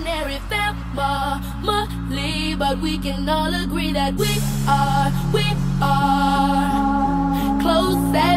ordinary family, but we can all agree that we are, we are close.